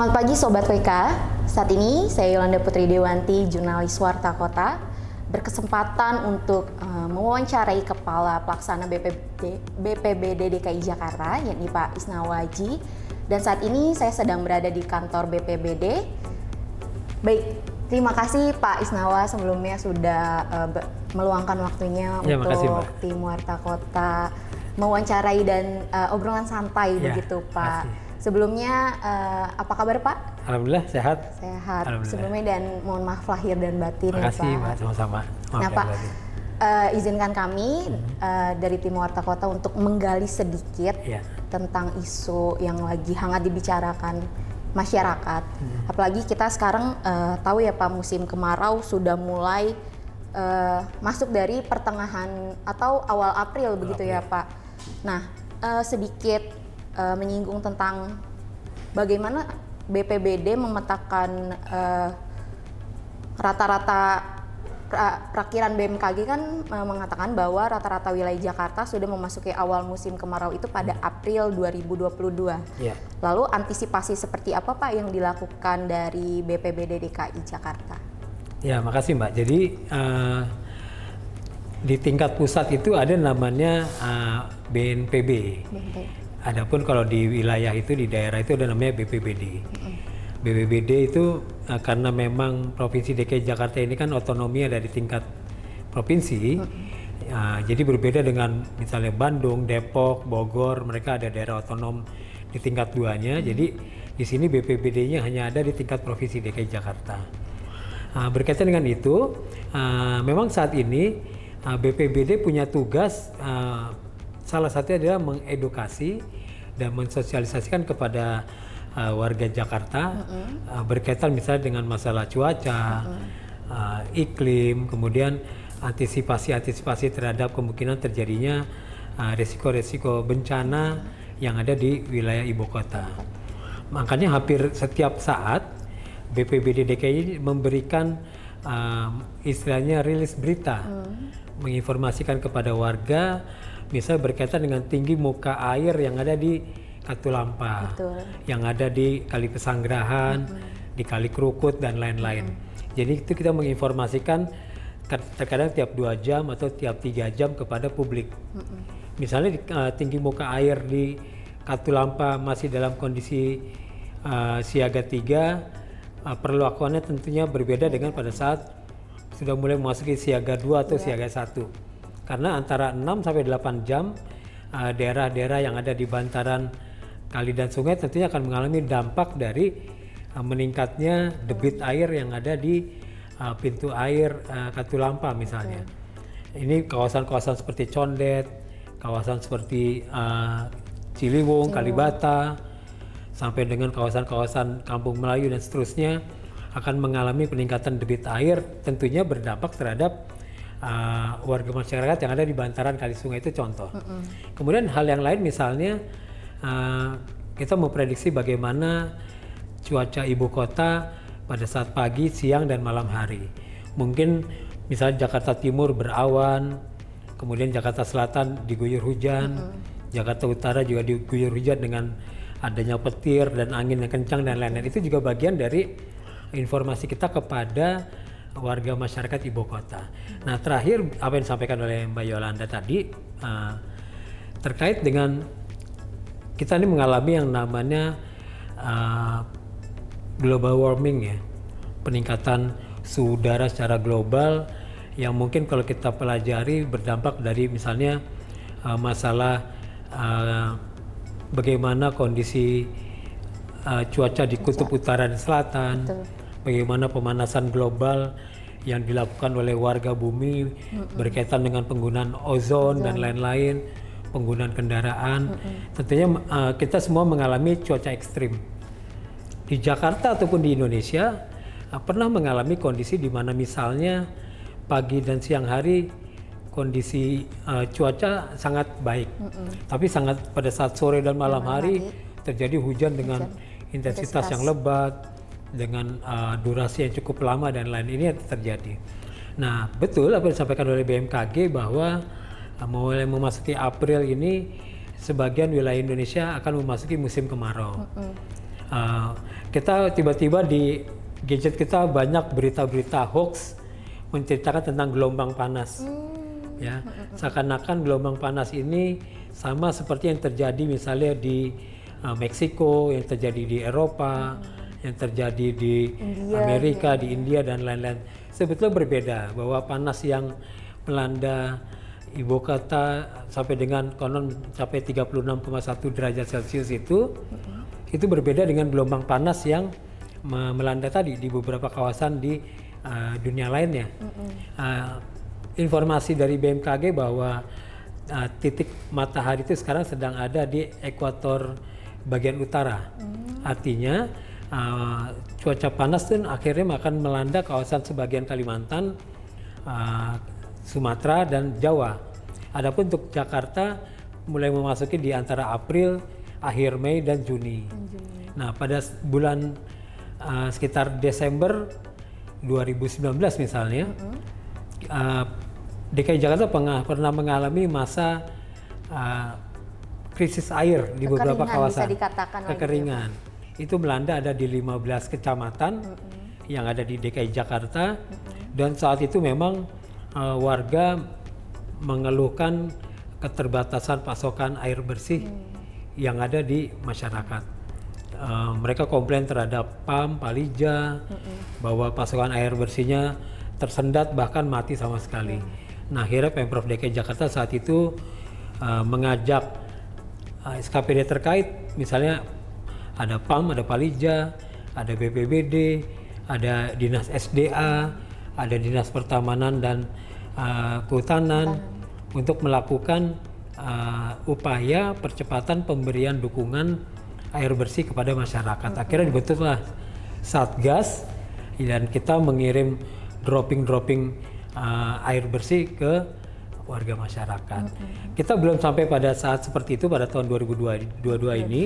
Selamat pagi Sobat WK. Saat ini saya Yolanda Putri Dewanti, jurnalis Warta Kota, berkesempatan untuk uh, mewawancarai Kepala Pelaksana BPD, BPBD DKI Jakarta, yakni Pak Isnawaji. Dan saat ini saya sedang berada di kantor BPBD. Baik, terima kasih Pak Isnawa sebelumnya sudah uh, meluangkan waktunya ya, untuk makasih, tim Warta Kota mewawancarai dan uh, obrolan santai ya, begitu Pak. Makasih. Sebelumnya uh, apa kabar Pak? Alhamdulillah sehat. Sehat. Alhamdulillah. Sebelumnya dan mohon maaf lahir dan batin Terima kasih, ya Pak. sama-sama. Nah Pak, uh, izinkan kami hmm. uh, dari tim Warta Kota untuk menggali sedikit ya. tentang isu yang lagi hangat dibicarakan masyarakat. Hmm. Apalagi kita sekarang uh, tahu ya Pak musim kemarau sudah mulai uh, masuk dari pertengahan atau awal April begitu ya Pak. Nah uh, sedikit uh, menyinggung tentang bagaimana BPBD memetakan uh, rata-rata pra, prakiran BMKG kan uh, mengatakan bahwa rata-rata wilayah Jakarta sudah memasuki awal musim kemarau itu pada. April 2022. Yeah. Lalu antisipasi seperti apa Pak yang dilakukan dari BPBD DKI Jakarta? Ya, makasih Mbak. Jadi uh, di tingkat pusat itu ada namanya uh, BNPB. BNPB. Adapun kalau di wilayah itu di daerah itu ada namanya BPBD. BPBD itu uh, karena memang provinsi DKI Jakarta ini kan otonomi ada di tingkat provinsi. Uh, jadi berbeda dengan misalnya Bandung, Depok, Bogor, mereka ada daerah otonom di tingkat duanya. Jadi di sini BPBD-nya hanya ada di tingkat provinsi DKI Jakarta. Uh, berkaitan dengan itu, uh, memang saat ini uh, BPBD punya tugas uh, salah satunya adalah mengedukasi dan mensosialisasikan kepada uh, warga Jakarta mm -hmm. uh, berkaitan misalnya dengan masalah cuaca, mm -hmm. uh, iklim, kemudian antisipasi-antisipasi terhadap kemungkinan terjadinya resiko-resiko uh, bencana yang ada di wilayah ibu kota. Makanya hampir setiap saat BPBD DKI memberikan uh, istilahnya rilis berita, mm. menginformasikan kepada warga bisa berkaitan dengan tinggi muka air yang ada di Katulampa, Betul. yang ada di Kali Pesanggerahan, hmm. di Kali Krukut dan lain-lain. Hmm. Jadi itu kita menginformasikan terkadang tiap dua jam atau tiap tiga jam kepada publik. Hmm. Misalnya uh, tinggi muka air di Katulampa masih dalam kondisi uh, siaga tiga, uh, perlakuannya tentunya berbeda dengan pada saat sudah mulai memasuki siaga dua atau yeah. siaga satu karena antara 6 sampai 8 jam uh, daerah-daerah yang ada di bantaran kali dan sungai tentunya akan mengalami dampak dari uh, meningkatnya debit air yang ada di uh, pintu air Katulampa misalnya. Ini kawasan-kawasan seperti Condet, kawasan seperti uh, Ciliwung, Kalibata, sampai dengan kawasan-kawasan Kampung Melayu dan seterusnya akan mengalami peningkatan debit air tentunya berdampak terhadap uh, warga masyarakat yang ada di bantaran kali sungai itu contoh. Mm -hmm. Kemudian hal yang lain misalnya uh, kita memprediksi bagaimana cuaca ibu kota pada saat pagi, siang dan malam hari. Mungkin misalnya Jakarta Timur berawan, kemudian Jakarta Selatan diguyur hujan, mm -hmm. Jakarta Utara juga diguyur hujan dengan adanya petir dan angin yang kencang dan lain-lain. Itu juga bagian dari informasi kita kepada warga masyarakat ibu kota. Nah terakhir apa yang disampaikan oleh Mbak Yolanda tadi uh, terkait dengan kita ini mengalami yang namanya uh, global warming ya, peningkatan suhu udara secara global yang mungkin kalau kita pelajari berdampak dari misalnya uh, masalah uh, bagaimana kondisi uh, cuaca di kutub utara dan selatan. Betul bagaimana pemanasan global yang dilakukan oleh warga bumi mm-hmm. berkaitan dengan penggunaan ozon dan lain-lain, penggunaan kendaraan. Mm-hmm. Tentunya uh, kita semua mengalami cuaca ekstrim. Di Jakarta ataupun di Indonesia uh, pernah mengalami kondisi di mana misalnya pagi dan siang hari kondisi uh, cuaca sangat baik, mm-hmm. tapi sangat pada saat sore dan malam hari terjadi hujan dengan hujan. intensitas yang lebat dengan uh, durasi yang cukup lama dan lain ini terjadi. Nah, betul apa yang disampaikan oleh BMKG bahwa uh, mulai memasuki April ini sebagian wilayah Indonesia akan memasuki musim kemarau. Mm. Uh, kita tiba-tiba di gadget kita banyak berita-berita hoax menceritakan tentang gelombang panas. Hmm. Ya, seakan-akan gelombang panas ini sama seperti yang terjadi misalnya di uh, Meksiko, yang terjadi di Eropa, hmm. Yang terjadi di India, Amerika, ya. di India dan lain-lain. Sebetulnya berbeda bahwa panas yang melanda ibu kota sampai dengan konon sampai 36,1 derajat Celcius itu hmm. itu berbeda dengan gelombang panas yang melanda tadi di beberapa kawasan di uh, dunia lainnya. Mm-hmm. Uh, informasi dari BMKG bahwa uh, titik matahari itu sekarang sedang ada di ekuator bagian utara. Mm. Artinya uh, cuaca panas itu akhirnya akan melanda kawasan sebagian Kalimantan, uh, Sumatera dan Jawa. Adapun untuk Jakarta mulai memasuki di antara April, akhir Mei dan Juni. Juni. Nah pada bulan uh, sekitar Desember 2019 misalnya, mm -hmm. uh, DKI Jakarta pernah, pernah mengalami masa uh, krisis air di kekeringan, beberapa kawasan. Bisa dikatakan kekeringan. Lagi. Itu melanda ada di 15 kecamatan mm -hmm. yang ada di DKI Jakarta, mm -hmm. dan saat itu memang uh, warga mengeluhkan keterbatasan pasokan air bersih mm. yang ada di masyarakat uh, mereka komplain terhadap PAM, Palija, mm-hmm. bahwa pasokan air bersihnya tersendat bahkan mati sama sekali. Mm. Nah akhirnya Pemprov DKI Jakarta saat itu uh, mengajak uh, SKPD terkait, misalnya ada PAM, ada Palija, ada BPBD, ada Dinas SDA, ada Dinas Pertamanan dan uh, Kehutanan untuk melakukan uh, upaya percepatan pemberian dukungan air bersih kepada masyarakat. Akhirnya dibentuklah Satgas dan kita mengirim dropping-dropping uh, air bersih ke warga masyarakat. Mm-hmm. Kita belum sampai pada saat seperti itu pada tahun 2022 mm-hmm. ini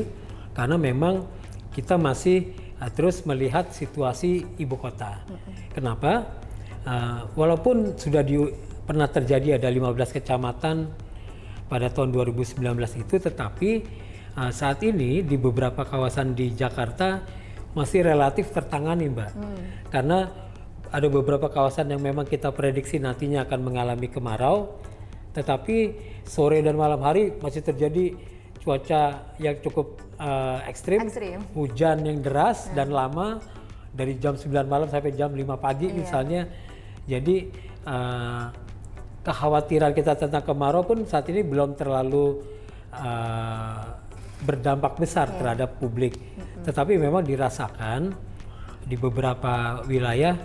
karena memang kita masih uh, terus melihat situasi ibu kota. Kenapa? Uh, walaupun sudah di, pernah terjadi ada 15 kecamatan pada tahun 2019 itu tetapi Nah, saat ini di beberapa kawasan di Jakarta masih relatif tertangani, Mbak. Hmm. Karena ada beberapa kawasan yang memang kita prediksi nantinya akan mengalami kemarau, tetapi sore dan malam hari masih terjadi cuaca yang cukup uh, ekstrim, ekstrim, hujan yang deras hmm. dan lama dari jam 9 malam sampai jam 5 pagi iya. misalnya. Jadi uh, kekhawatiran kita tentang kemarau pun saat ini belum terlalu uh, berdampak besar yeah. terhadap publik. Mm-hmm. Tetapi memang dirasakan di beberapa wilayah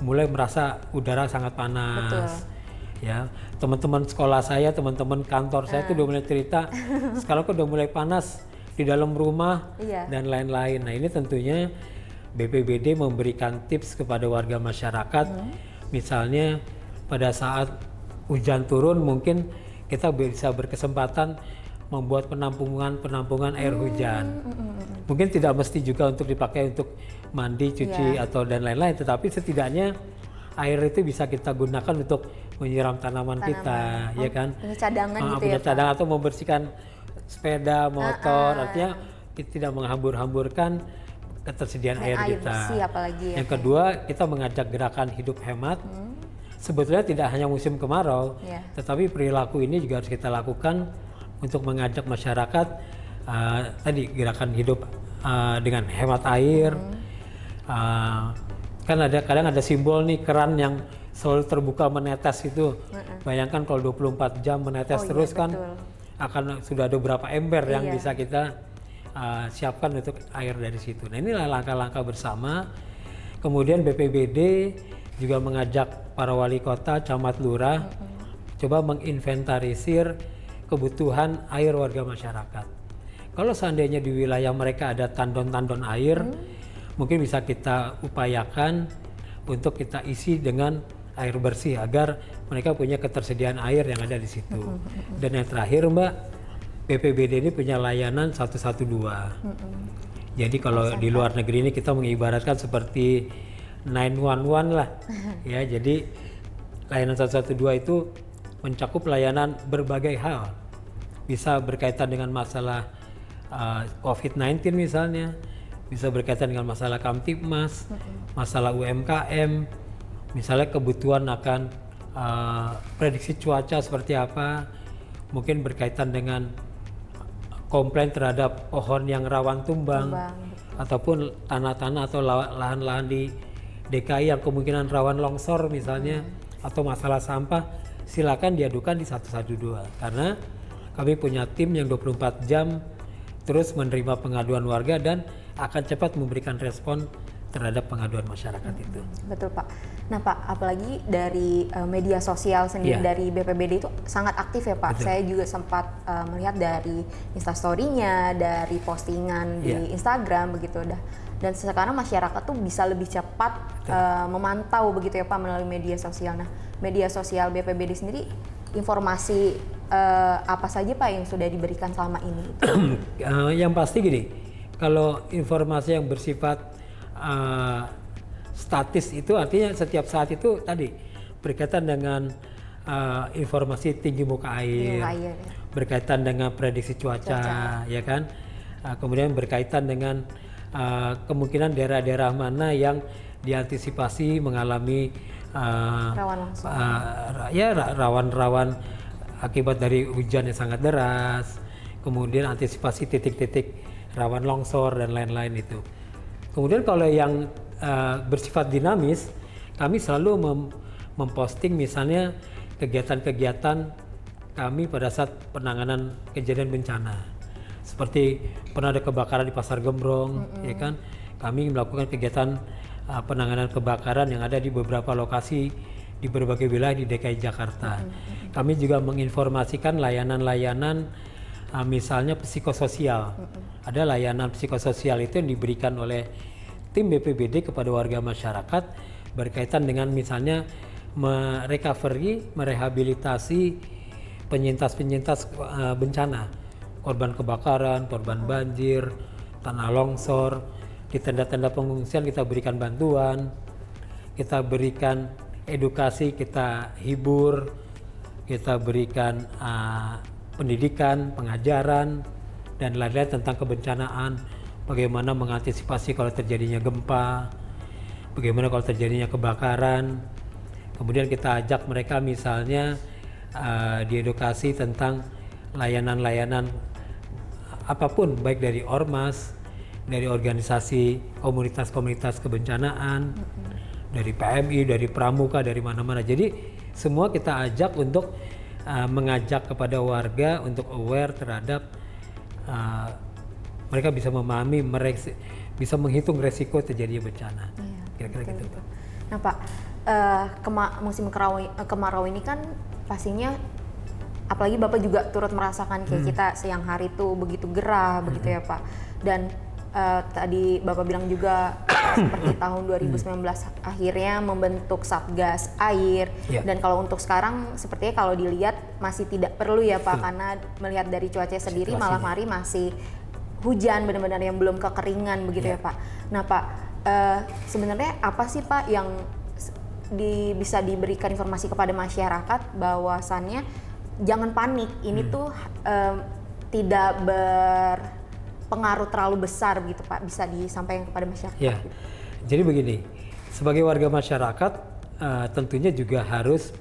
mulai merasa udara sangat panas. Betul. Ya, teman-teman sekolah saya, teman-teman kantor saya itu uh. udah mulai cerita sekarang kok udah mulai panas di dalam rumah yeah. dan lain-lain. Nah, ini tentunya BPBD memberikan tips kepada warga masyarakat. Mm. Misalnya pada saat hujan turun mungkin kita bisa berkesempatan membuat penampungan-penampungan air hujan. Mm-hmm. Mungkin tidak mesti juga untuk dipakai untuk mandi, cuci yeah. atau dan lain-lain, tetapi setidaknya air itu bisa kita gunakan untuk menyiram tanaman, tanaman. kita, oh, ya kan? Punya cadangan uh, gitu punya ya, cadangan atau membersihkan sepeda, motor, uh, uh. artinya tidak menghambur-hamburkan ketersediaan air, air kita. Bersih apalagi ya, Yang kedua, kita mengajak gerakan hidup hemat. Hmm. Sebetulnya tidak hanya musim kemarau, yeah. tetapi perilaku ini juga harus kita lakukan untuk mengajak masyarakat uh, tadi gerakan hidup uh, dengan hemat air. Hmm. Uh, kan ada kadang ada simbol nih keran yang selalu terbuka menetes itu. Hmm. Bayangkan kalau 24 jam menetes oh, iya, terus iya, kan akan sudah ada berapa ember iya. yang bisa kita uh, siapkan untuk air dari situ. Nah inilah langkah-langkah bersama. Kemudian BPBD juga mengajak para wali kota, camat lurah, hmm. coba menginventarisir kebutuhan air warga masyarakat. Kalau seandainya di wilayah mereka ada tandon-tandon air, hmm. mungkin bisa kita upayakan untuk kita isi dengan air bersih agar mereka punya ketersediaan air yang ada di situ. Hmm. Dan yang terakhir, Mbak, BPBD ini punya layanan 112. Hmm. Jadi kalau di luar negeri ini kita mengibaratkan seperti 911 lah. ya, jadi layanan 112 itu mencakup layanan berbagai hal bisa berkaitan dengan masalah uh, COVID-19 misalnya, bisa berkaitan dengan masalah kamtipmas, masalah UMKM, misalnya kebutuhan akan uh, prediksi cuaca seperti apa, mungkin berkaitan dengan komplain terhadap pohon yang rawan tumbang, Tumbang, ataupun tanah-tanah atau la- lahan-lahan di DKI yang kemungkinan rawan longsor misalnya atau masalah sampah silakan diadukan di 112 karena kami punya tim yang 24 jam terus menerima pengaduan warga dan akan cepat memberikan respon terhadap pengaduan masyarakat itu. Betul Pak. Nah Pak, apalagi dari uh, media sosial sendiri Iya. dari BPBD itu sangat aktif ya Pak. Betul. Saya juga sempat uh, melihat dari instastorynya, dari postingan di Iya. Instagram begitu dah. Dan sekarang masyarakat tuh bisa lebih cepat uh, memantau begitu ya Pak melalui media sosial. Nah, media sosial BPBD sendiri informasi uh, apa saja Pak yang sudah diberikan selama ini? Yang pasti gini, kalau informasi yang bersifat eh, statis itu artinya setiap saat itu tadi berkaitan dengan eh, informasi tinggi muka air, muka air, ya. berkaitan dengan prediksi cuaca, ya kan, Eh, kemudian berkaitan dengan eh, kemungkinan daerah-daerah mana yang diantisipasi mengalami eh, Rawan langsung. uh, ya ra- rawan-rawan akibat dari hujan yang sangat deras, kemudian antisipasi titik-titik rawan longsor dan lain-lain itu. Kemudian kalau yang uh, bersifat dinamis, kami selalu mem- memposting misalnya kegiatan-kegiatan kami pada saat penanganan kejadian bencana. Seperti pernah ada kebakaran di Pasar Gembrong, ya kan? Kami melakukan kegiatan uh, penanganan kebakaran yang ada di beberapa lokasi di berbagai wilayah di DKI Jakarta. Kami juga menginformasikan layanan-layanan uh, misalnya psikososial. Ada layanan psikososial itu yang diberikan oleh tim BPBD kepada warga masyarakat berkaitan dengan misalnya merecovery, merehabilitasi penyintas-penyintas uh, bencana, korban kebakaran, korban banjir, tanah longsor. Di tenda-tenda pengungsian kita berikan bantuan, kita berikan edukasi, kita hibur, kita berikan uh, pendidikan, pengajaran, dan lain-lain tentang kebencanaan, bagaimana mengantisipasi kalau terjadinya gempa, bagaimana kalau terjadinya kebakaran. Kemudian kita ajak mereka misalnya uh, diedukasi tentang layanan-layanan apa pun, baik dari ormas, dari organisasi komunitas-komunitas kebencanaan, dari PMI, dari Pramuka, dari mana-mana. Jadi semua kita ajak untuk uh, mengajak kepada warga untuk aware terhadap uh, mereka bisa memahami, mereka bisa menghitung resiko terjadinya bencana. Iya, Kira-kira betul, gitu. betul. Nah Pak, eh, kema- musim kemarau, eh, kemarau ini kan pastinya apalagi Bapak juga turut merasakan kayak kita siang hari tuh begitu gerah begitu ya Pak. Dan eh, tadi Bapak bilang juga seperti tahun 2019 akhirnya membentuk Satgas Air Iya. dan kalau untuk sekarang sepertinya kalau dilihat masih tidak perlu ya Pak karena melihat dari cuaca sendiri malam hari masih hujan benar-benar yang belum kekeringan begitu Iya. ya Pak. Nah Pak, eh, sebenarnya apa sih Pak yang di, bisa diberikan informasi kepada masyarakat bahwasannya jangan panik, ini Hmm. tuh em, tidak berpengaruh terlalu besar gitu Pak, bisa disampaikan kepada masyarakat. Ya, jadi begini, sebagai warga masyarakat eh, tentunya juga harus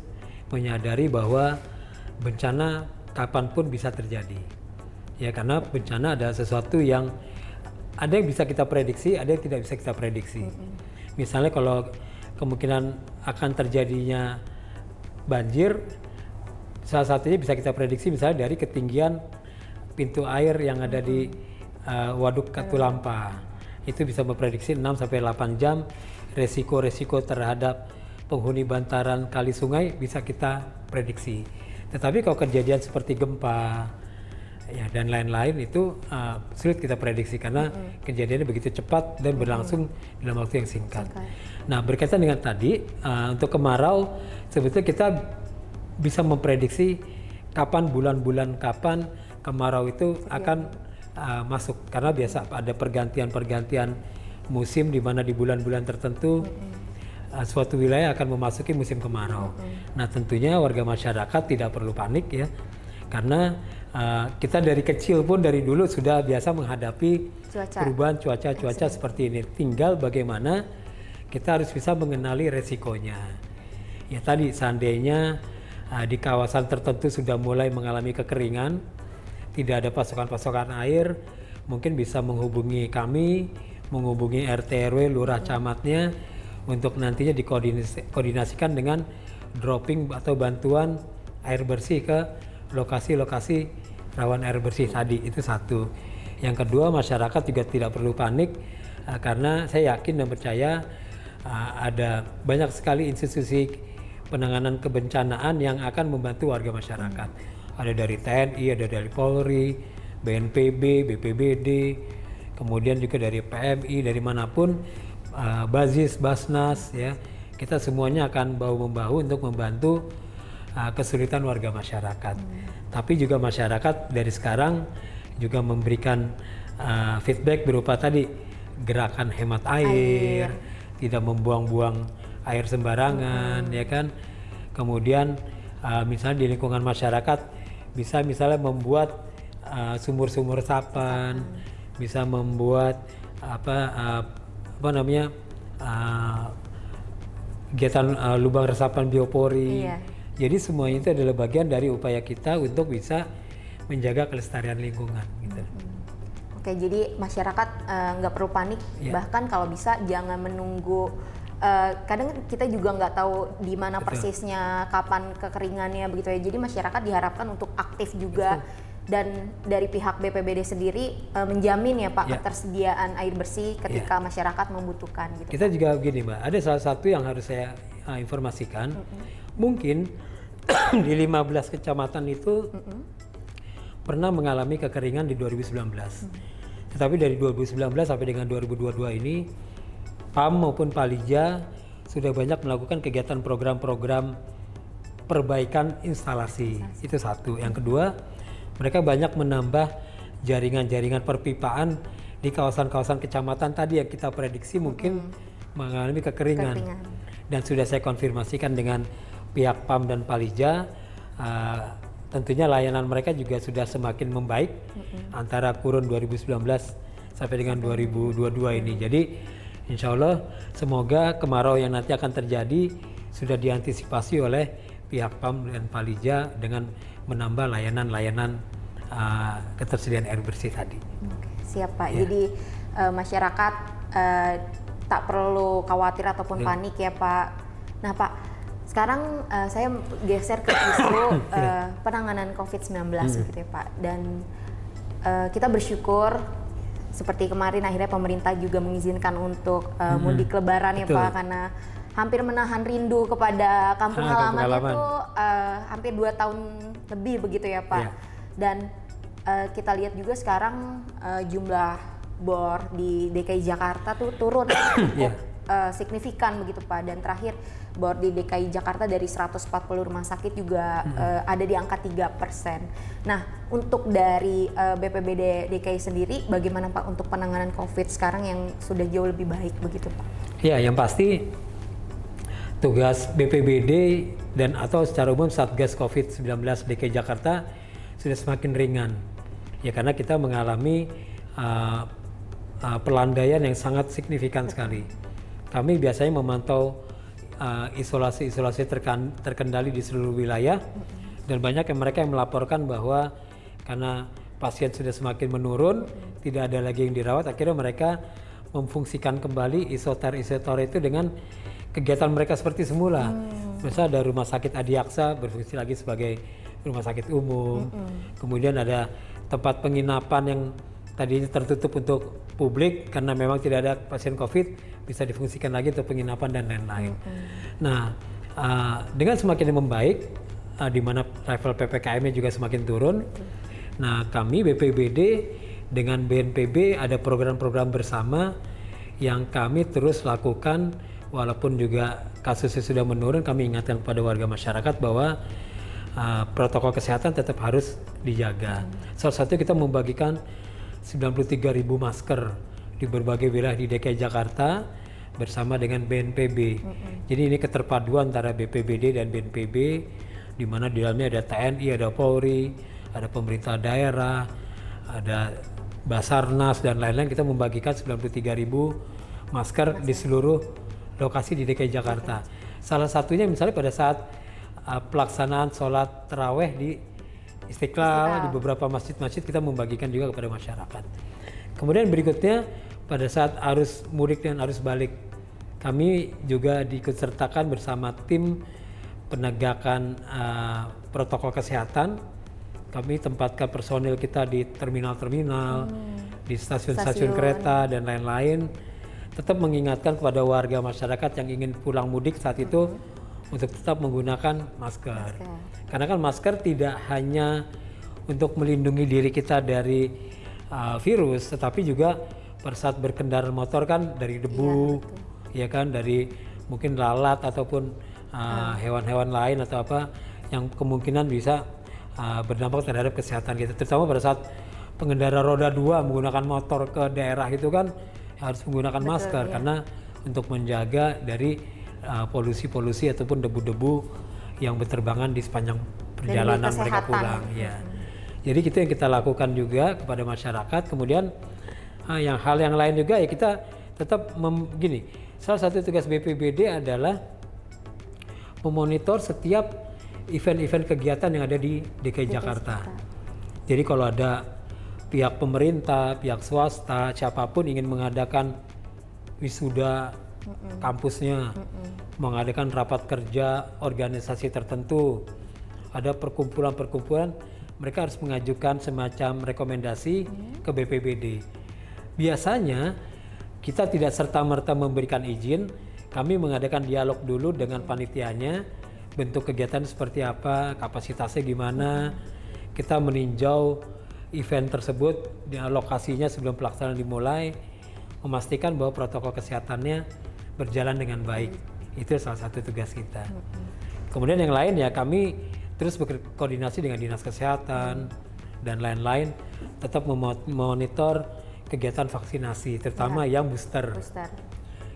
menyadari bahwa bencana kapan pun bisa terjadi. Ya, karena bencana ada sesuatu yang ada yang bisa kita prediksi, ada yang tidak bisa kita prediksi. Misalnya kalau kemungkinan akan terjadinya banjir, salah satunya bisa kita prediksi misalnya dari ketinggian pintu air yang ada di uh, Waduk Katulampa. Itu bisa memprediksi 6 sampai 8 jam resiko-resiko terhadap penghuni bantaran kali sungai bisa kita prediksi. Tetapi kalau kejadian seperti gempa ya dan lain-lain itu uh, sulit kita prediksi karena kejadiannya begitu cepat dan berlangsung dalam waktu yang singkat. Nah berkaitan dengan tadi uh, untuk kemarau sebetulnya kita bisa memprediksi kapan bulan-bulan kapan kemarau itu akan uh, masuk. Karena biasa ada pergantian-pergantian musim di mana di bulan-bulan tertentu uh, suatu wilayah akan memasuki musim kemarau. Nah tentunya warga masyarakat tidak perlu panik ya karena uh, kita dari kecil pun dari dulu sudah biasa menghadapi Cuaca. perubahan cuaca-cuaca seperti ini. Tinggal bagaimana kita harus bisa mengenali resikonya. Ya tadi seandainya uh, di kawasan tertentu sudah mulai mengalami kekeringan, tidak ada pasokan-pasokan air, mungkin bisa menghubungi kami, menghubungi RT RW, lurah camatnya untuk nantinya dikoordinasikan dengan dropping atau bantuan air bersih ke lokasi-lokasi rawan air bersih tadi itu satu. Yang kedua masyarakat juga tidak perlu panik uh, karena saya yakin dan percaya uh, ada banyak sekali institusi penanganan kebencanaan yang akan membantu warga masyarakat. Ada dari TNI, ada dari Polri, BNPB, BPBD, kemudian juga dari PMI, dari mana pun, uh, Bazis, Basnas, ya kita semuanya akan bahu membahu untuk membantu uh, kesulitan warga masyarakat. Hmm. Tapi juga masyarakat dari sekarang juga memberikan uh, feedback berupa tadi gerakan hemat air, air. tidak membuang-buang air sembarangan, hmm. ya kan. Kemudian uh, misalnya di lingkungan masyarakat bisa misalnya membuat sumur-sumur uh, sapan, hmm. bisa membuat apa uh, apa namanya uh, kegiatan uh, lubang resapan biopori. Iya. Jadi semuanya itu adalah bagian dari upaya kita untuk bisa menjaga kelestarian lingkungan. Gitu. Hmm. Oke, jadi masyarakat eh, nggak uh, perlu panik, yeah. bahkan kalau bisa jangan menunggu. Uh, kadang kita juga nggak tahu di mana persisnya, kapan kekeringannya begitu ya. Jadi masyarakat diharapkan untuk aktif juga. Betul dan dari pihak BPBD sendiri uh, menjamin ya Pak ya. ketersediaan air bersih ketika ya. masyarakat membutuhkan gitu. Kita juga begini Mbak, ada salah satu yang harus saya uh, informasikan. Mm -hmm. Mungkin di 15 kecamatan itu mm -hmm. pernah mengalami kekeringan di 2019. Mm -hmm. Tetapi dari 2019 sampai dengan 2022 ini PAM maupun Palija sudah banyak melakukan kegiatan program-program perbaikan instalasi. instalasi. Itu satu. Yang kedua, mereka banyak menambah jaringan-jaringan perpipaan di kawasan-kawasan kecamatan tadi yang kita prediksi mungkin hmm. mengalami kekeringan. kekeringan. Dan sudah saya konfirmasikan dengan pihak PAM dan Palija, uh, tentunya layanan mereka juga sudah semakin membaik hmm. antara kurun 2019 sampai dengan 2022 ini. Jadi insya Allah semoga kemarau yang nanti akan terjadi sudah diantisipasi oleh pihak PAM dan Palija dengan menambah layanan-layanan uh, ketersediaan air bersih tadi. siap Pak. Ya. Jadi uh, masyarakat uh, tak perlu khawatir ataupun ya. panik ya Pak. Nah Pak, sekarang uh, saya geser ke isu uh, penanganan COVID-19 hmm. gitu ya Pak. Dan uh, kita bersyukur seperti kemarin akhirnya pemerintah juga mengizinkan untuk uh, mudik hmm. lebaran ya Pak karena hampir menahan rindu kepada kampung ha, halaman, halaman itu uh, hampir dua tahun lebih begitu ya Pak. Yeah. Dan uh, kita lihat juga sekarang uh, jumlah bor di DKI Jakarta tuh turun yeah. uh, signifikan begitu Pak. Dan terakhir bor di DKI Jakarta dari 140 rumah sakit juga hmm. uh, ada di angka 3%. Nah, untuk dari uh, BPBD DKI sendiri bagaimana Pak untuk penanganan Covid sekarang yang sudah jauh lebih baik begitu Pak? Ya, yang pasti tugas BPBD dan atau secara umum Satgas COVID-19 DKI Jakarta sudah semakin ringan. Ya karena kita mengalami uh, uh, pelandaian yang sangat signifikan sekali. Kami biasanya memantau isolasi-isolasi uh, terkendali di seluruh wilayah dan banyak yang mereka yang melaporkan bahwa karena pasien sudah semakin menurun, tidak ada lagi yang dirawat, akhirnya mereka memfungsikan kembali isoter-isoter itu dengan kegiatan mereka seperti semula. Hmm. Misalnya ada rumah sakit Adiaksa berfungsi lagi sebagai rumah sakit umum. Hmm. Kemudian ada tempat penginapan yang tadinya tertutup untuk publik karena memang tidak ada pasien COVID bisa difungsikan lagi untuk penginapan dan lain-lain. Hmm. Nah, uh, dengan semakin membaik, uh, di mana level ppkm-nya juga semakin turun. Hmm. Nah, kami BPBD dengan BNPB ada program-program bersama yang kami terus lakukan walaupun juga kasusnya sudah menurun, kami ingatkan kepada warga masyarakat bahwa uh, protokol kesehatan tetap harus dijaga. Hmm. Salah satu kita membagikan 93.000 masker di berbagai wilayah di DKI Jakarta bersama dengan BNPB. Hmm. Jadi ini keterpaduan antara BPBD dan BNPB di mana di dalamnya ada TNI, ada Polri, ada pemerintah daerah, ada Basarnas dan lain-lain kita membagikan 93.000 masker di seluruh lokasi di DKI Jakarta. Salah satunya misalnya pada saat uh, pelaksanaan sholat terawih di Istiqlal, di beberapa masjid-masjid kita membagikan juga kepada masyarakat. Kemudian berikutnya pada saat arus mudik dan arus balik kami juga diikutsertakan bersama tim penegakan uh, protokol kesehatan kami tempatkan personil kita di terminal-terminal, hmm. di stasiun-stasiun kereta dan lain-lain. Tetap mengingatkan kepada warga masyarakat yang ingin pulang mudik saat itu hmm. Untuk tetap menggunakan masker. masker. Karena kan masker tidak hanya untuk melindungi diri kita dari uh, virus, tetapi juga pada saat berkendara motor kan dari debu, ya, ya kan dari mungkin lalat ataupun uh, hewan-hewan uh, lain atau apa yang kemungkinan bisa uh, berdampak terhadap kesehatan kita terutama pada saat pengendara roda dua menggunakan motor ke daerah itu kan harus menggunakan Betul, masker iya. karena untuk menjaga dari uh, polusi-polusi uh, ataupun debu-debu yang berterbangan di sepanjang perjalanan mereka pulang ya. Hmm. Jadi itu yang kita lakukan juga kepada masyarakat. Kemudian uh, yang hal yang lain juga ya kita tetap mem, gini. Salah satu tugas BPBD adalah memonitor setiap event-event kegiatan yang ada di DKI Jakarta. Jadi kalau ada pihak pemerintah, pihak swasta, siapa pun ingin mengadakan wisuda Mm-mm. kampusnya, Mm-mm. mengadakan rapat kerja organisasi tertentu, ada perkumpulan-perkumpulan, mereka harus mengajukan semacam rekomendasi mm. ke BPBD. Biasanya kita tidak serta-merta memberikan izin, kami mengadakan dialog dulu dengan panitianya bentuk kegiatan seperti apa, kapasitasnya gimana. Kita meninjau event tersebut, lokasinya sebelum pelaksanaan dimulai, memastikan bahwa protokol kesehatannya berjalan dengan baik. Itu salah satu tugas kita. Kemudian yang lain ya kami terus berkoordinasi dengan dinas kesehatan dan lain-lain, tetap memonitor kegiatan vaksinasi, terutama ya. yang booster. booster.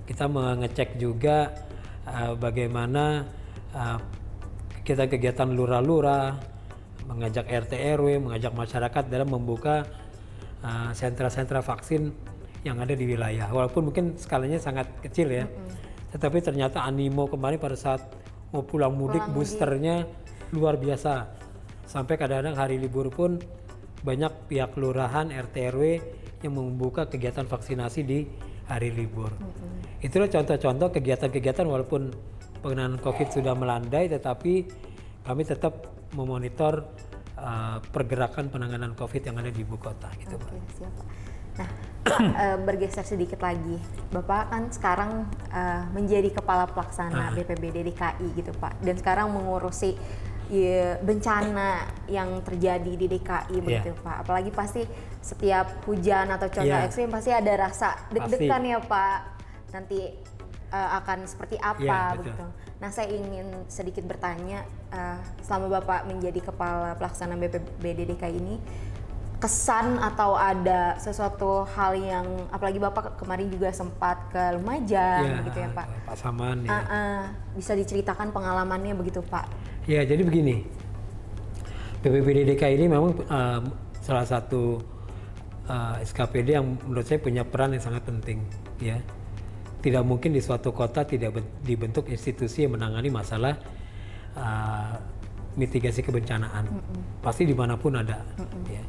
Kita mengecek juga uh, bagaimana uh, kita kegiatan lurah-lurah, mengajak RT RW, mengajak masyarakat dalam membuka uh, sentra-sentra vaksin yang ada di wilayah. Walaupun mungkin skalanya sangat kecil ya, mm -hmm. tetapi ternyata animo kemarin pada saat mau pulang mudik pulang boosternya mudik. luar biasa. Sampai kadang-kadang hari libur pun banyak pihak kelurahan RT RW yang membuka kegiatan vaksinasi di hari libur. Mm -hmm. Itulah contoh-contoh kegiatan-kegiatan walaupun pengenaan COVID sudah melandai, tetapi kami tetap memonitor uh, pergerakan penanganan COVID yang ada di ibu kota. Gitu, Oke, siap. Nah, uh, bergeser sedikit lagi, Bapak kan sekarang uh, menjadi kepala pelaksana uh. BPBD DKI gitu, Pak, dan sekarang mengurusi ya, bencana yang terjadi di DKI yeah. begitu Pak. Apalagi pasti setiap hujan atau cuaca yeah. ekstrim pasti ada rasa deg-degan ya Pak. Nanti uh, akan seperti apa ya, begitu. Nah, saya ingin sedikit bertanya uh, selama Bapak menjadi kepala pelaksana BPBD DKI ini kesan atau ada sesuatu hal yang apalagi Bapak kemarin juga sempat ke Lumajang ya, gitu ya, Pak. Pak Saman ya. Uh, uh, bisa diceritakan pengalamannya begitu, Pak. Ya, jadi begini. BPBD DKI ini memang uh, salah satu uh, SKPD yang menurut saya punya peran yang sangat penting ya tidak mungkin di suatu kota tidak dibentuk institusi yang menangani masalah uh, mitigasi kebencanaan. Mm -mm. Pasti di mana pun ada. Mm -mm. Ya.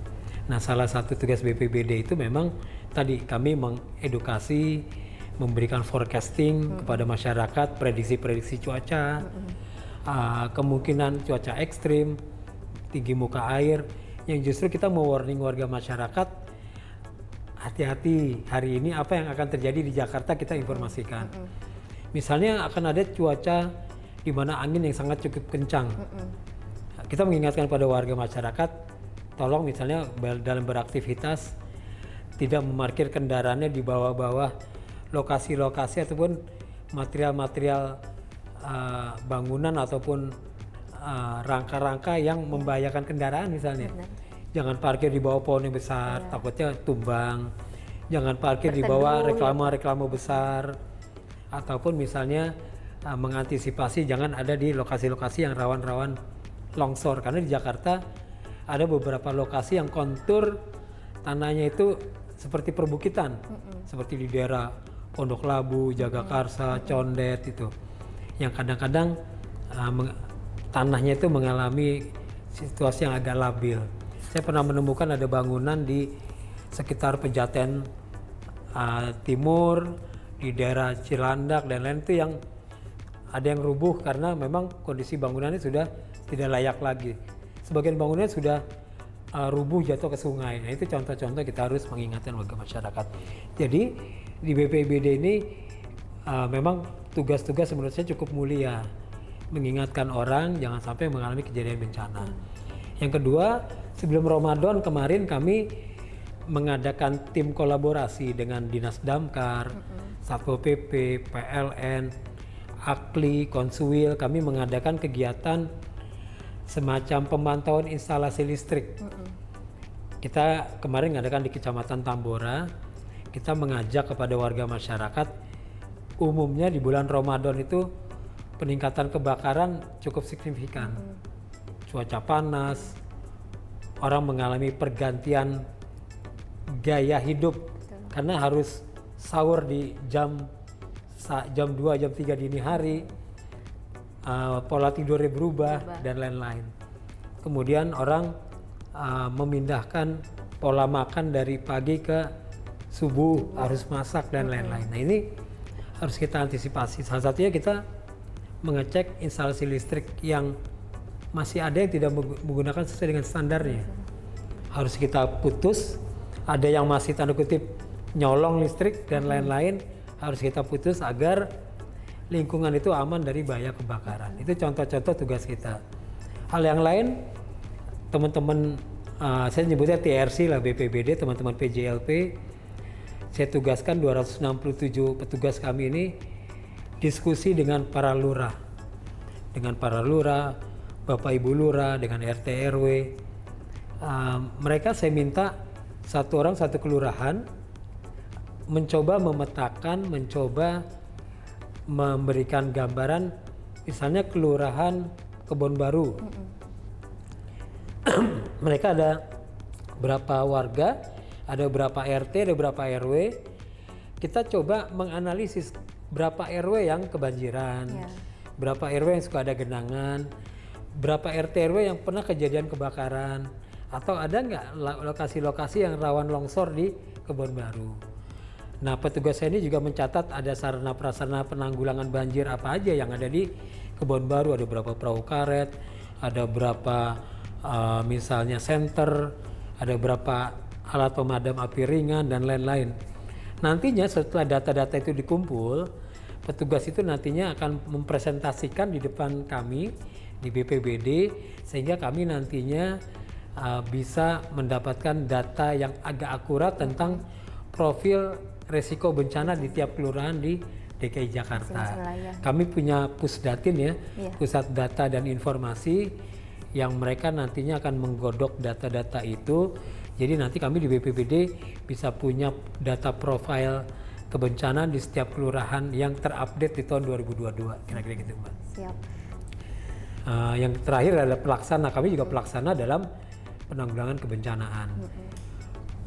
Nah, salah satu tugas BPBD itu memang tadi kami mengedukasi, memberikan forecasting mm -mm. kepada masyarakat, prediksi-prediksi cuaca, mm -mm. Uh, kemungkinan cuaca ekstrim, tinggi muka air, yang justru kita mewarning warga masyarakat hati-hati hari ini apa yang akan terjadi di Jakarta kita informasikan. Mm -hmm. Misalnya akan ada cuaca di mana angin yang sangat cukup kencang. Mm -hmm. Kita mengingatkan pada warga masyarakat, tolong misalnya dalam beraktivitas tidak memarkir kendaraannya di bawah-bawah lokasi-lokasi ataupun material-material uh, bangunan ataupun uh, rangka-rangka uh, yang membahayakan kendaraan misalnya. Benar jangan parkir di bawah pohon yang besar yeah. takutnya tumbang jangan parkir Berteduh, di bawah reklama-reklama besar ataupun misalnya uh, mengantisipasi jangan ada di lokasi-lokasi yang rawan-rawan longsor karena di Jakarta ada beberapa lokasi yang kontur tanahnya itu seperti perbukitan, seperti di daerah Pondok Labu, Jagakarsa, Condet itu, yang kadang-kadang uh, tanahnya itu mengalami situasi yang agak labil. Saya pernah menemukan ada bangunan di sekitar Pejaten uh, Timur, di daerah Cilandak dan lain itu yang ada yang rubuh karena memang kondisi bangunannya sudah tidak layak lagi. Sebagian bangunannya sudah uh, rubuh jatuh ke sungai. Nah itu contoh-contoh kita harus mengingatkan warga masyarakat. Jadi di BPBD ini uh, memang tugas-tugas menurut saya cukup mulia mengingatkan orang jangan sampai mengalami kejadian bencana. Yang kedua, sebelum Ramadan kemarin kami mengadakan tim kolaborasi dengan Dinas Damkar, Satpol PP, PLN, AKLI, Konsuil. Kami mengadakan kegiatan semacam pemantauan instalasi listrik. Kita kemarin mengadakan di Kecamatan Tambora. Kita mengajak kepada warga masyarakat umumnya di bulan Ramadan itu peningkatan kebakaran cukup signifikan. Cuaca panas, orang mengalami pergantian gaya hidup karena harus sahur di jam jam 2 jam 3 dini hari uh, pola tidurnya berubah, dan lain-lain. Kemudian orang uh, memindahkan pola makan dari pagi ke subuh harus masak dan lain-lain. Nah ini harus kita antisipasi. Salah satunya kita mengecek instalasi listrik yang masih ada yang tidak menggu- menggunakan sesuai dengan standarnya. Harus kita putus. Ada yang masih tanda kutip nyolong listrik dan lain-lain. Harus kita putus agar lingkungan itu aman dari bahaya kebakaran. Itu contoh-contoh tugas kita. Hal yang lain teman-teman uh, saya nyebutnya TRC lah BPBD teman-teman PJLP saya tugaskan 267 petugas kami ini diskusi dengan para lurah. Dengan para lurah bapak ibu lurah dengan RT RW Uh, mereka saya minta satu orang satu kelurahan mencoba memetakan, mencoba memberikan gambaran, misalnya kelurahan Kebon Baru. mereka ada berapa warga, ada berapa RT, ada berapa RW. Kita coba menganalisis berapa RW yang kebanjiran, Ya. berapa RW yang suka ada genangan, berapa RT RW yang pernah kejadian kebakaran, atau ada nggak lokasi-lokasi yang rawan longsor di Kebon Baru. Nah, petugas ini juga mencatat ada sarana prasarana penanggulangan banjir apa aja yang ada di Kebon Baru, ada berapa perahu karet, ada berapa uh, misalnya center, ada berapa alat pemadam api ringan dan lain-lain. Nantinya setelah data-data itu dikumpul, petugas itu nantinya akan mempresentasikan di depan kami di BPBD sehingga kami nantinya uh, bisa mendapatkan data yang agak akurat tentang profil resiko bencana di tiap kelurahan di DKI Jakarta. Wilayah. Kami punya Pusdatin ya, Iya. pusat data dan informasi yang mereka nantinya akan menggodok data-data itu. Jadi nanti kami di BPBD bisa punya data profil kebencanaan di setiap kelurahan yang terupdate di tahun 2022. Kira-kira gitu, Mbak. Siap. Uh, yang terakhir adalah pelaksana. Kami juga pelaksana dalam penanggulangan kebencanaan.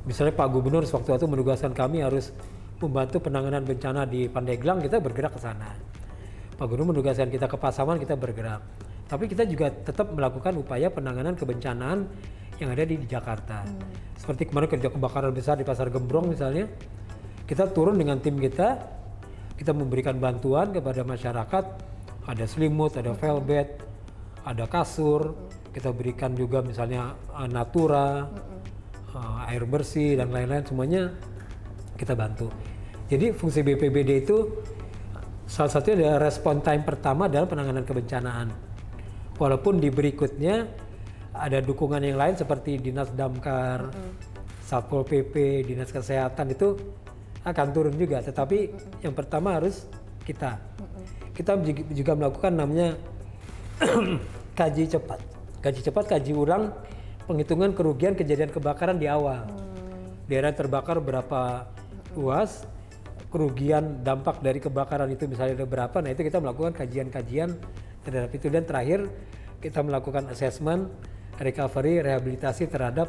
Misalnya Pak Gubernur sewaktu itu menugaskan kami harus membantu penanganan bencana di Pandeglang, kita bergerak ke sana. Pak Gubernur menugaskan kita ke Pasaman, kita bergerak. Tapi kita juga tetap melakukan upaya penanganan kebencanaan yang ada di, di Jakarta. Seperti kemarin kerja kebakaran besar di Pasar Gembrong misalnya, kita turun dengan tim kita, kita memberikan bantuan kepada masyarakat, ada selimut, ada velvet, ada kasur, kita berikan juga misalnya eh, natura, eh, air bersih dan lain-lain semuanya kita bantu. Jadi fungsi BPBD itu salah satunya adalah respon time pertama dalam penanganan kebencanaan. Walaupun di berikutnya ada dukungan yang lain seperti dinas damkar, satpol pp, dinas kesehatan itu akan turun juga. Tetapi yang pertama harus kita. Kita juga- juga melakukan namanya kaji cepat. Kaji cepat, kaji ulang penghitungan kerugian kejadian kebakaran di awal. Daerah terbakar berapa luas, kerugian dampak dari kebakaran itu misalnya ada berapa, nah itu kita melakukan kajian-kajian terhadap itu dan terakhir kita melakukan assessment recovery rehabilitasi terhadap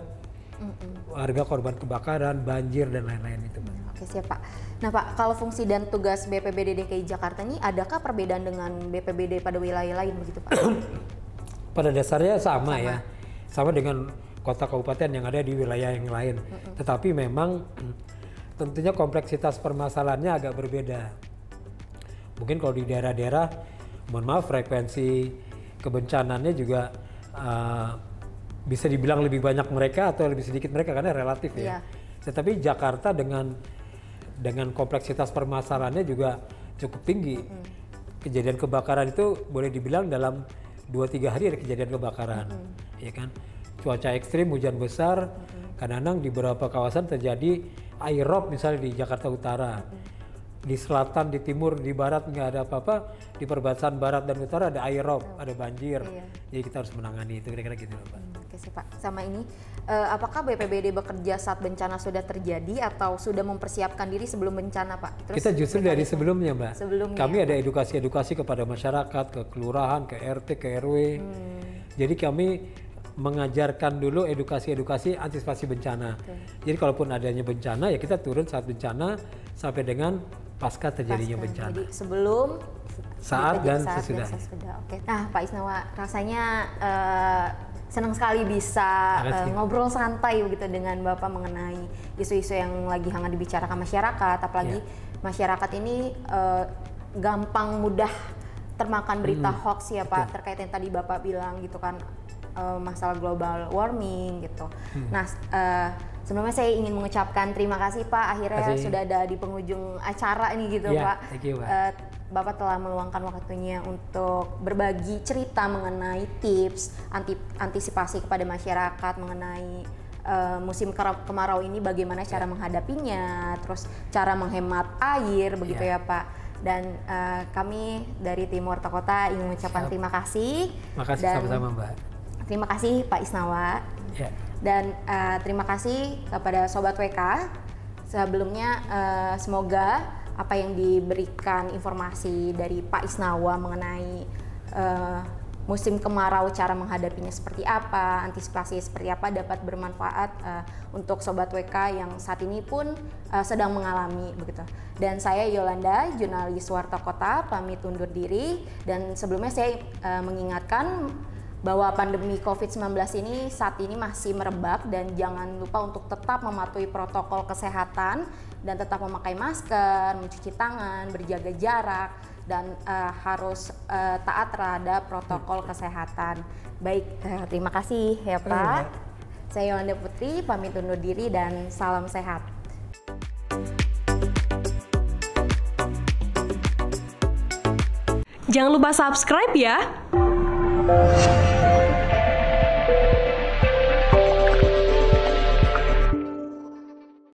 warga korban kebakaran, banjir dan lain-lain itu. Oke siap Pak. Nah Pak, kalau fungsi dan tugas BPBD DKI Jakarta ini adakah perbedaan dengan BPBD pada wilayah lain begitu Pak? Pada dasarnya sama, ya, sama dengan kota kabupaten yang ada di wilayah yang lain. Tetapi memang tentunya kompleksitas permasalahannya agak berbeda. Mungkin kalau di daerah-daerah, mohon maaf frekuensi kebencanannya juga uh, bisa dibilang lebih banyak mereka atau lebih sedikit mereka karena relatif ya. Iya. Tetapi Jakarta dengan dengan kompleksitas permasalahannya juga cukup tinggi. Kejadian kebakaran itu boleh dibilang dalam 2-3 hari ada kejadian kebakaran, ya kan? Cuaca ekstrim, hujan besar, kadang-kadang di beberapa kawasan terjadi air rob misalnya di Jakarta Utara. Di selatan, di timur, di barat nggak ada apa-apa. Di perbatasan barat dan utara ada air rob, ada banjir. Iya. Jadi kita harus menangani itu kira-kira gitu Pak. Oke sih Pak. Sama ini, eh, apakah BPBD bekerja saat bencana sudah terjadi atau sudah mempersiapkan diri sebelum bencana Pak? Terus kita justru dari sebelumnya, Mbak. Sebelumnya. Kami ada edukasi-edukasi kepada masyarakat, ke kelurahan, ke RT, ke RW. Hmm. Jadi kami mengajarkan dulu edukasi-edukasi antisipasi bencana. Jadi kalaupun adanya bencana ya kita turun saat bencana sampai dengan pasca terjadinya Pasca. bencana. Jadi sebelum Saat dan saat sesudahnya. sesudah. Oke. Nah, Pak Isnawa, rasanya eh, senang sekali bisa eh, ngobrol santai begitu dengan Bapak mengenai isu-isu yang lagi hangat dibicarakan masyarakat, apalagi Ya. masyarakat ini eh, gampang mudah termakan berita Hmm, hoax ya Pak terkait yang tadi Bapak bilang gitu kan eh, masalah global warming gitu. Hmm. Nah, eh, sebelumnya saya ingin mengucapkan terima kasih Pak akhirnya Kasih. sudah ada di penghujung acara ini gitu Ya, Pak. thank you, Pak. Eh, Bapak telah meluangkan waktunya untuk berbagi cerita mengenai tips anti- antisipasi kepada masyarakat mengenai eh, musim kemarau ini bagaimana cara menghadapinya, terus cara menghemat air begitu Ya. ya Pak. Dan eh, kami dari tim Warta Kota ingin mengucapkan terima kasih. Makasih dan sama-sama, Mbak. Terima kasih Pak Isnawa. Ya. Dan eh, terima kasih kepada Sobat WK. Sebelumnya eh, semoga apa yang diberikan informasi dari Pak Isnawa mengenai eh, musim kemarau, cara menghadapinya seperti apa, antisipasi seperti apa dapat bermanfaat eh, untuk Sobat WK yang saat ini pun eh, sedang mengalami begitu. Dan saya Yolanda, jurnalis Warta Kota, pamit undur diri. Dan sebelumnya saya eh, mengingatkan bahwa pandemi COVID-19 ini saat ini masih merebak dan jangan lupa untuk tetap mematuhi protokol kesehatan dan tetap memakai masker, mencuci tangan, berjaga jarak dan eh, harus eh, taat terhadap protokol kesehatan. Baik, eh, terima kasih ya Pak. Saya Yolanda Putri pamit undur diri dan salam sehat. Jangan lupa subscribe ya.